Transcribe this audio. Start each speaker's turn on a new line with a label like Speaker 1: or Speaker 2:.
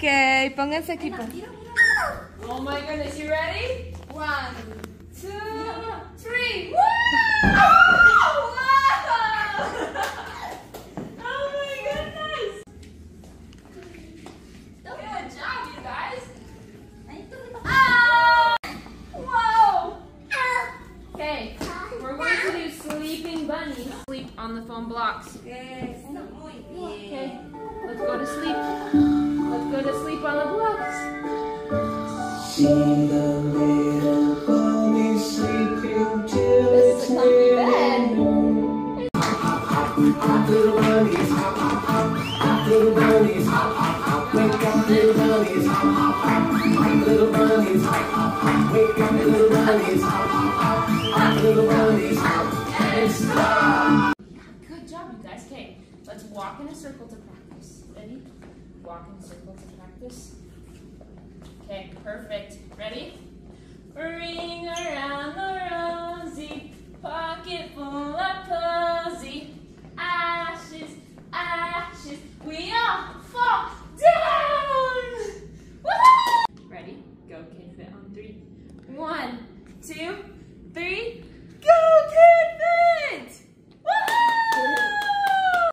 Speaker 1: Ok, pónganse aquí. pues.
Speaker 2: Oh my goodness, you ready? One, two, three. Woo! Oh my goodness! Good job, The. Good job, you guys. Okay, let's walk in a circle to practice. Ready? Walk in a circle to practice. Okay, perfect. Ready? Ring around the rosy, pocket full of posy. Ashes, ashes, we all fall down. Ready? Go, kid fit on three. One, two.